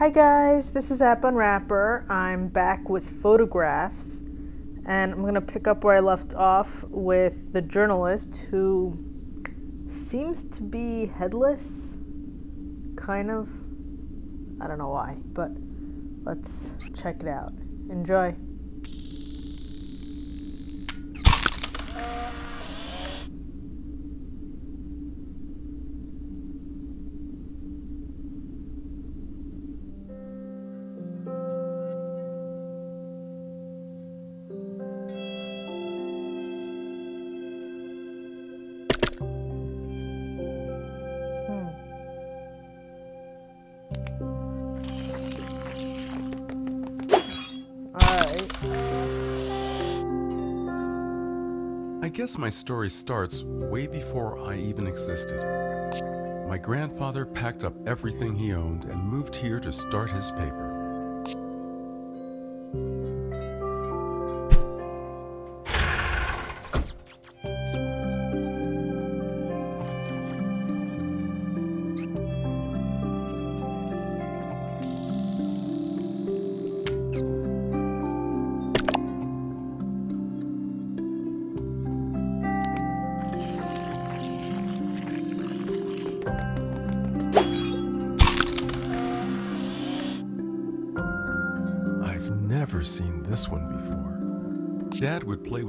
Hi guys, this is App Unwrapper. I'm back with photographs and I'm gonna pick up where I left off with the journalist who seems to be headless, kind of. I don't know why, but let's check it out. Enjoy. Guess my story starts way before I even existed. My grandfather packed up everything he owned and moved here to start his paper.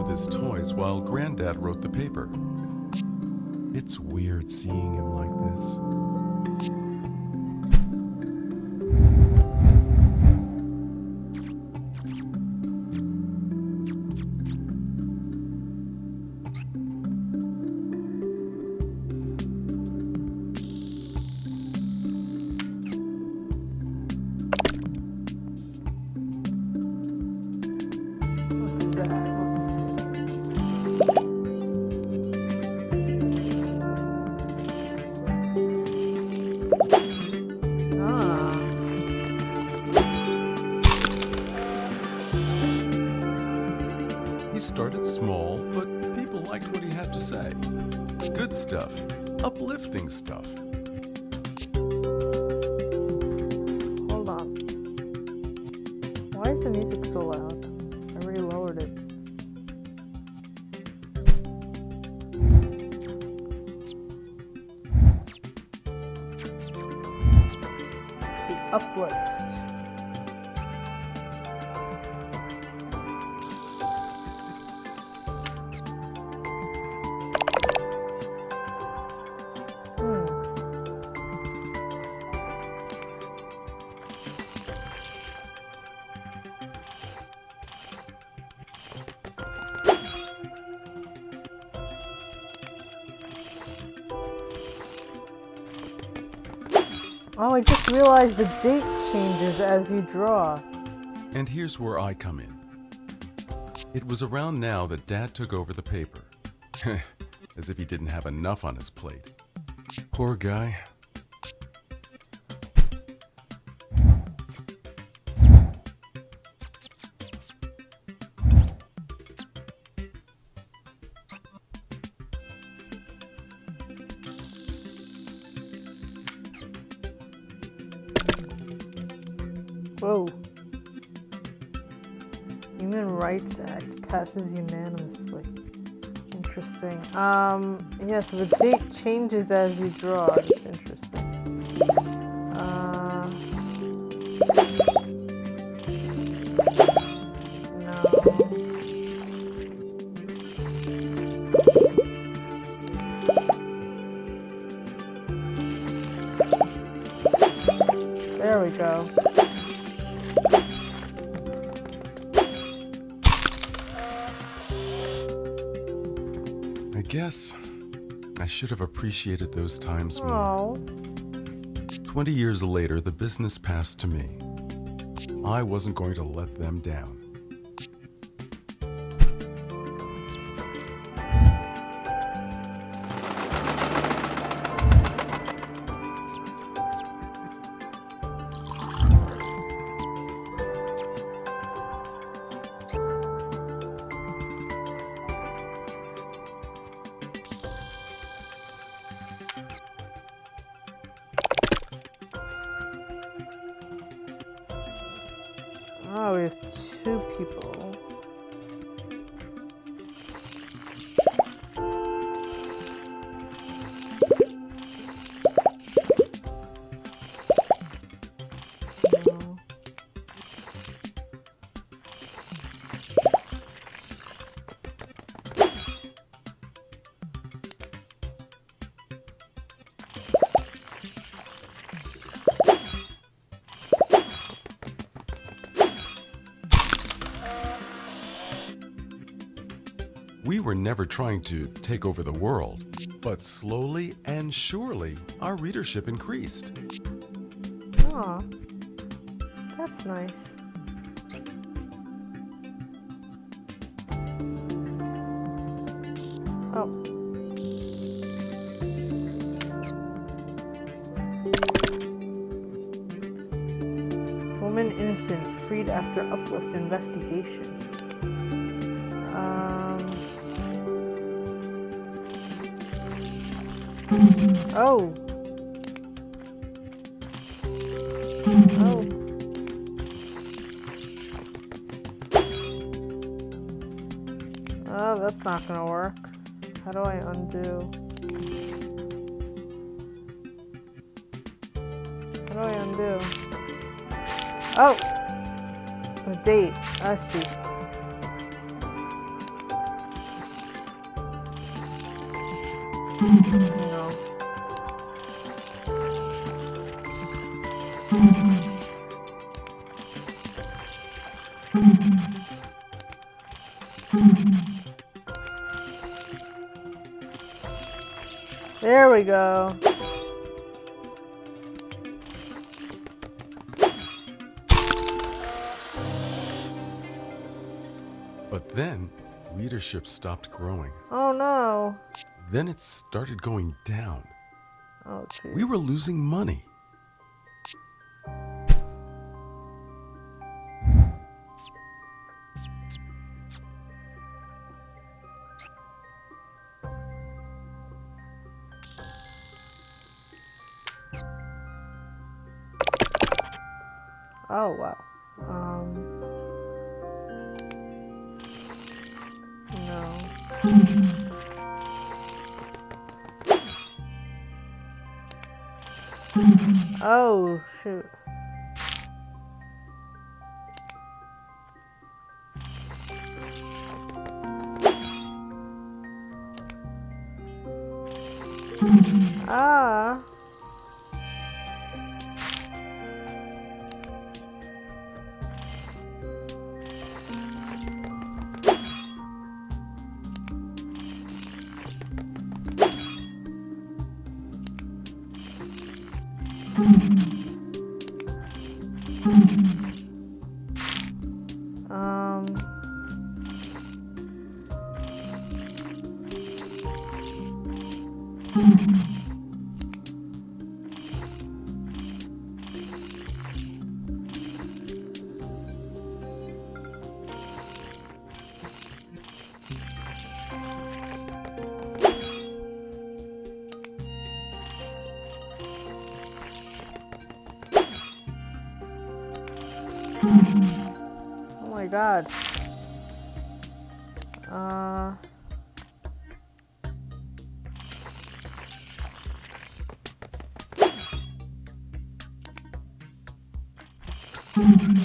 With his toys while Granddad wrote the paper. It's weird seeing him like this. Uplifting stuff. Hold on. Why is the music so loud? The date changes as you draw. And here's where I come in. It was around now that Dad took over the paper. As if he didn't have enough on his plate. Poor guy. Passes unanimously. Interesting. Um, yeah, so the date changes as you draw. It's interesting. Uh, no. I should have appreciated those times more. Oh. 20 years later, the business passed to me. I wasn't going to let them down. Oh, we have two people. We were never trying to take over the world, but slowly and surely our readership increased. Aw. That's nice. Oh. Woman innocent freed after uplift investigation. Oh. Oh. Oh, that's not gonna work. How do I undo? How do I undo? Oh! The date. I see. No. There we go. But then readership stopped growing. Oh no. Then it started going down. Oh. We were losing money. Oh wow. Um. No. Oh shoot. Um.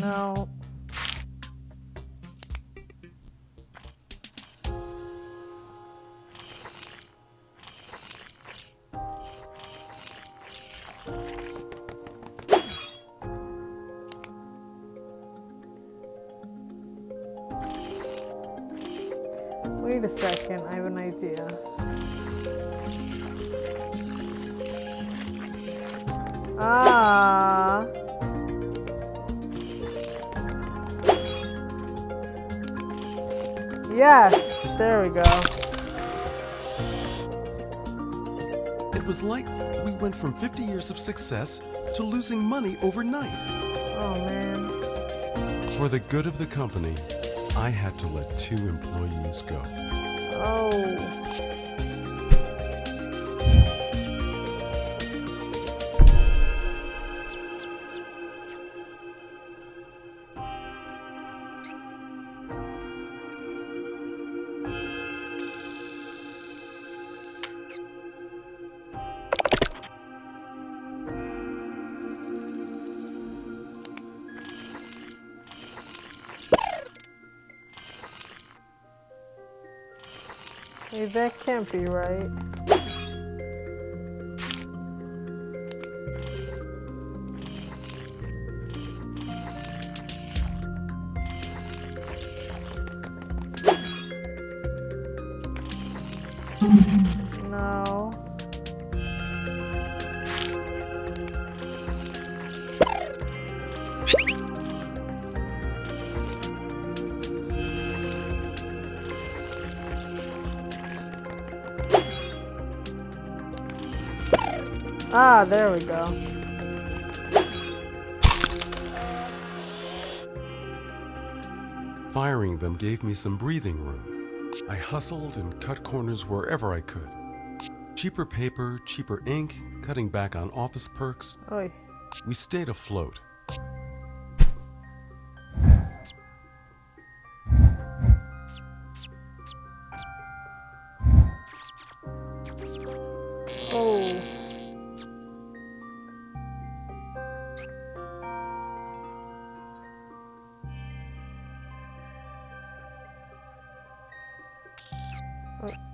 No. Went from 50 years of success to losing money overnight. Oh man. For the good of the company, I had to let two employees go. Oh. Can't be right. Ah, there we go. Firing them gave me some breathing room. I hustled and cut corners wherever I could. Cheaper paper, cheaper ink, cutting back on office perks. Oi. We stayed afloat. Oh.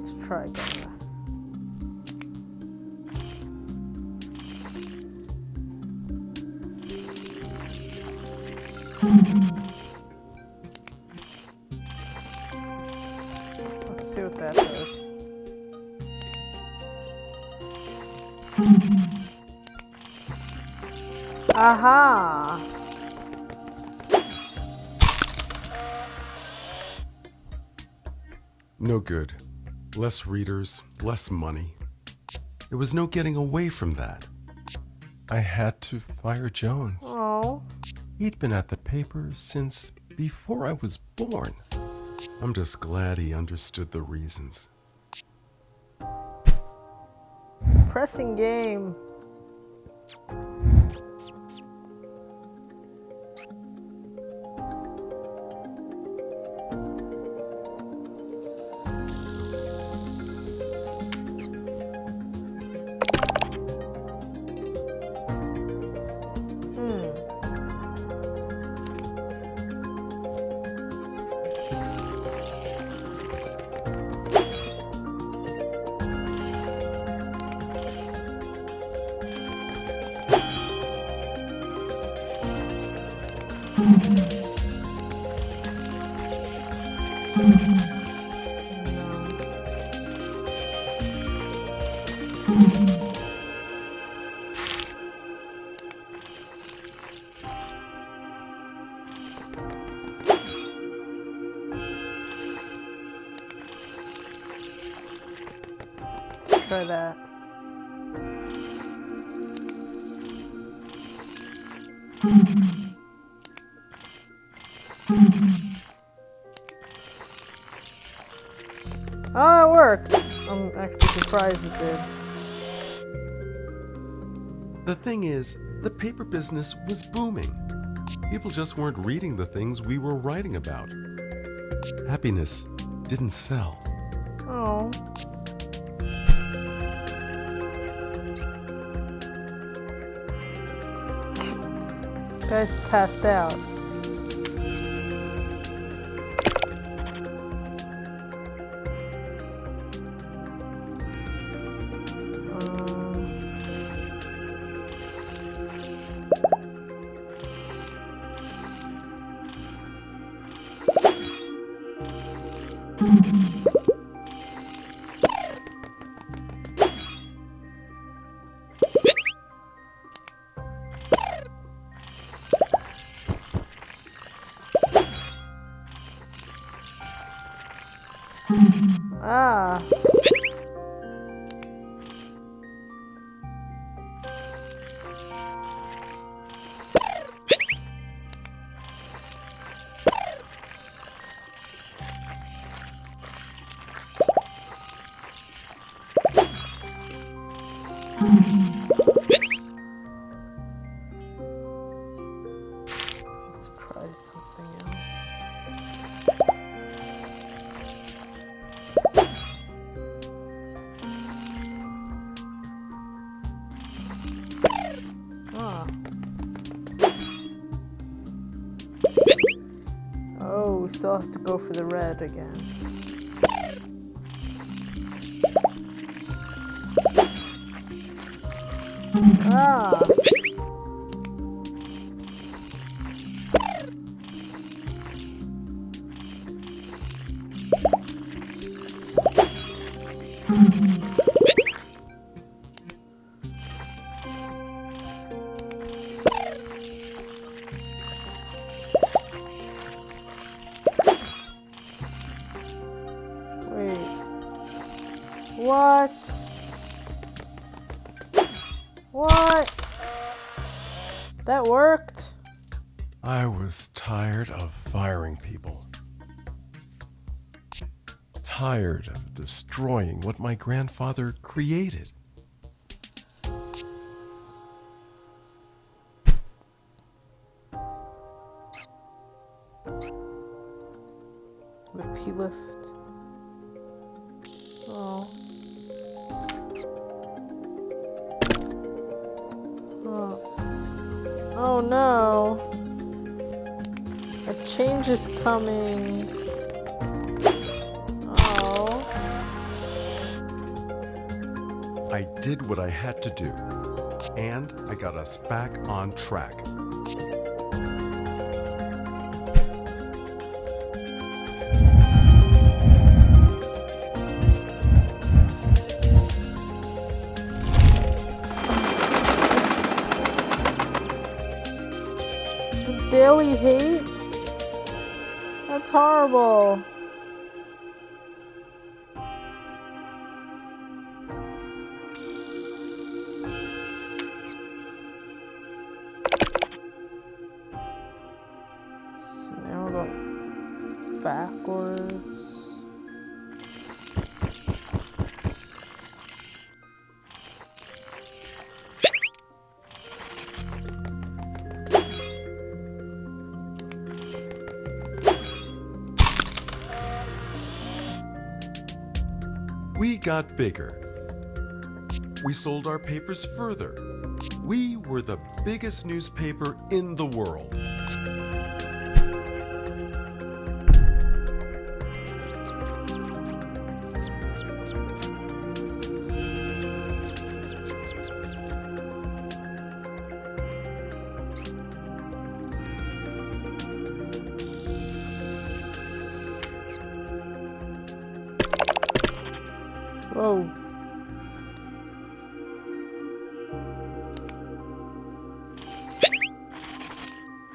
Let's try again. Let's see what that does. Aha! No good. Less readers, less money. There was no getting away from that. I had to fire Jones. Oh. He'd been at the paper since before I was born. I'm just glad he understood the reasons. Pressing game. Let's try that. Oh, that worked. I'm actually surprised it did. The thing is, the paper business was booming. People just weren't reading the things we were writing about. Happiness didn't sell. Oh. Guy's passed out. Let's try something else. Ah. Oh, we still have to go for the red again. Was tired of firing people. Tired of destroying what my grandfather created. Change is coming. Oh. I did what I had to do, and I got us back on track. Horrible. Got bigger. We sold our papers further. We were the biggest newspaper in the world.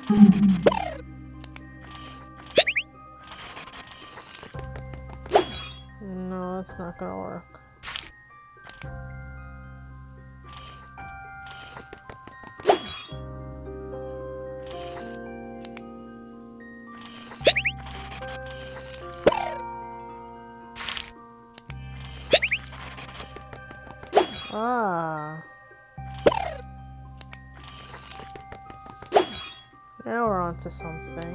No, that's not gonna work. Something.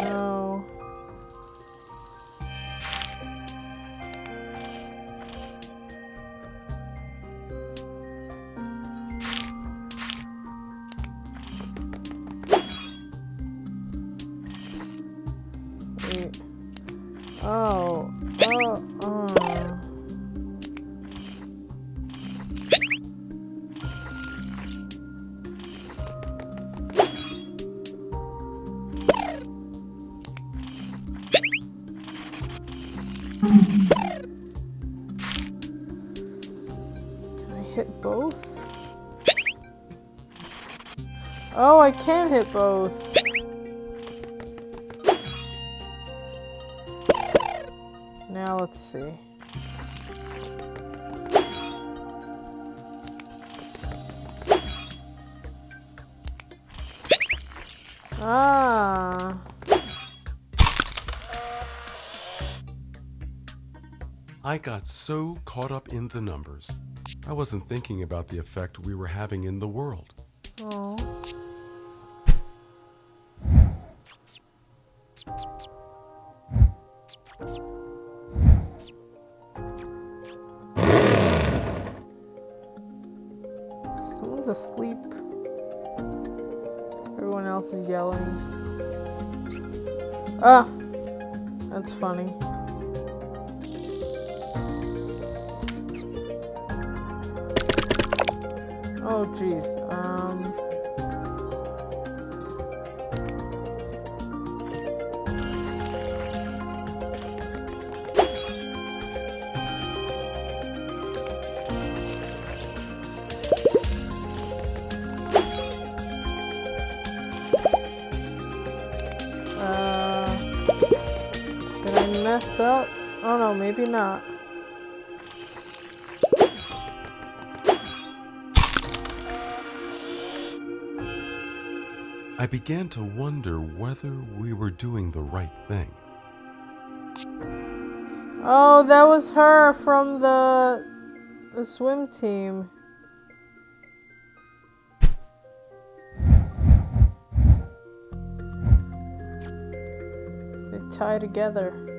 No. Wait. Oh. Can hit both. Now let's see. Ah. I got so caught up in the numbers, I wasn't thinking about the effect we were having in the world. Oh. Ah! That's funny. Mess up? Oh no, maybe not. I began to wonder whether we were doing the right thing. Oh, that was her from the the swim team. They tie together.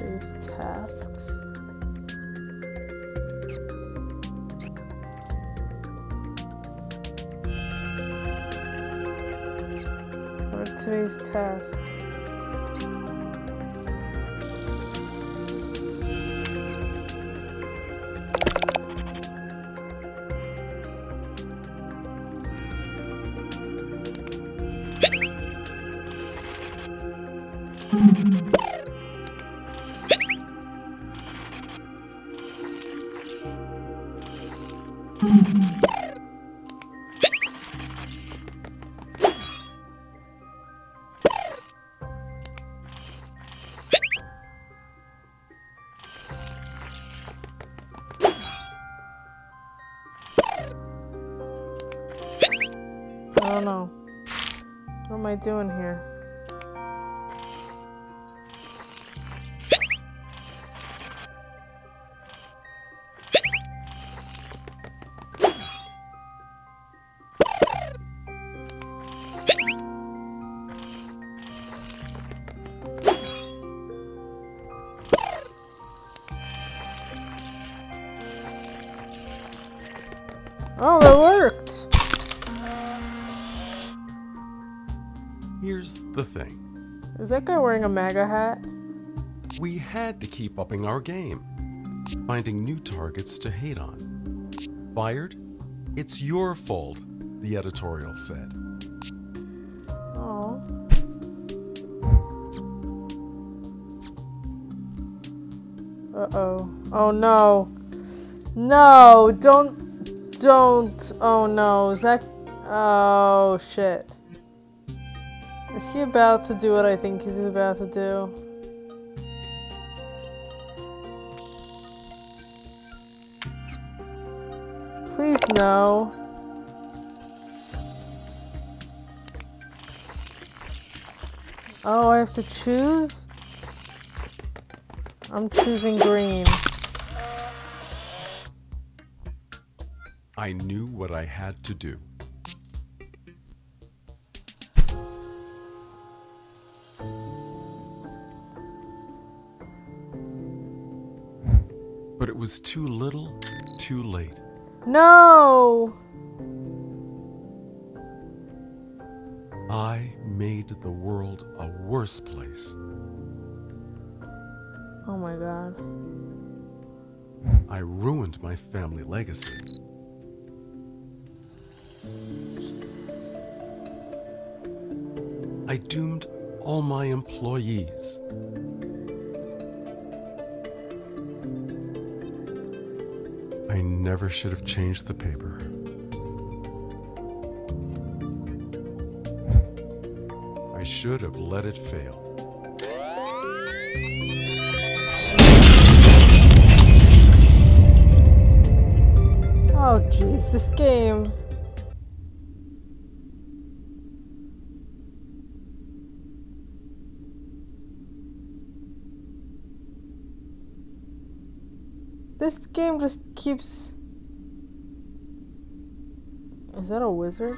Today's tasks. What are today's tasks? I don't know. What am I doing here? The thing Is that guy wearing a MAGA hat? we had to keep upping our game, finding new targets to hate on. Fired? It's your fault, the editorial said. Oh. Uh oh. Oh no. No, don't. Don't. Oh no. Is that. Oh shit. Is he about to do what I think he's about to do? Please no. Oh, I have to choose? I'm choosing green. I knew what I had to do. But it was too little, too late. No! I made the world a worse place. Oh my god. I ruined my family legacy. Jesus. I doomed all my employees. I never should have changed the paper. I should have let it fail. Oh jeez, this game. This game just keeps. Is that a wizard?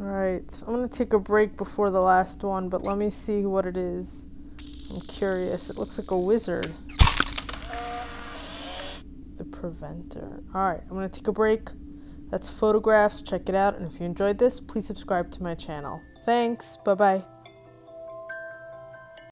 Alright, so I'm gonna take a break before the last one, but let me see what it is. I'm curious. It looks like a wizard. The Preventer. Alright, I'm to take a break. That's photographs. Check it out. And if you enjoyed this, please subscribe to my channel. Thanks. Bye bye.